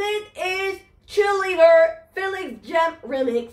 it is Cheerleader Felix Jaehn Remix.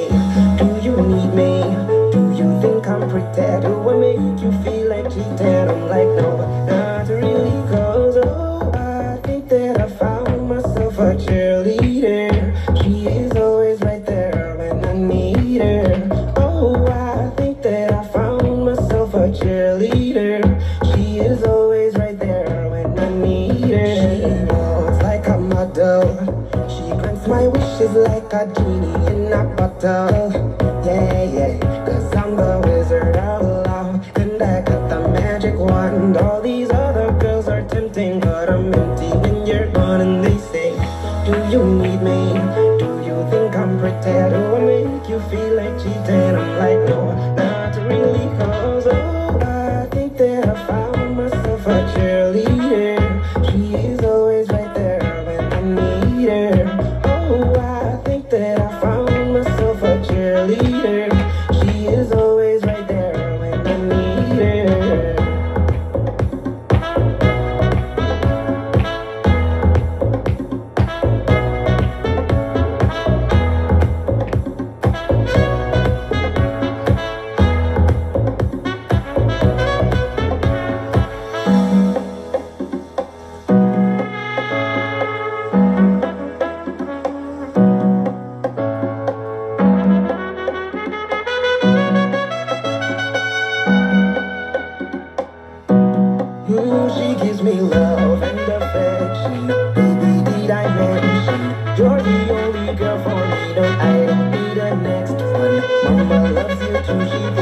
like a genie in a bottle. Yeah, yeah, cause I'm the wizard of love. And I got the magic wand. All these other girls are tempting, but I'm empty when you're gone. And they say, Do you need me? She gives me love and affection. Baby, did I mention you're the only girl for me? No, I don't need a next one. Mama loves you too. She